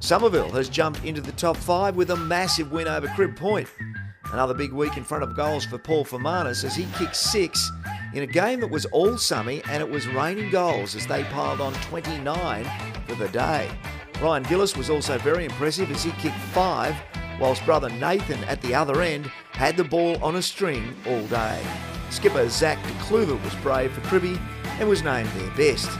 Somerville has jumped into the top five with a massive win over Crib Point. Another big week in front of goals for Paul Fermanis as he kicked six in a game that was all summy and it was raining goals as they piled on 29 for the day. Ryan Gillis was also very impressive as he kicked five, whilst brother Nathan at the other end had the ball on a string all day. Skipper Zach DeCluver was brave for Cribby and was named their best.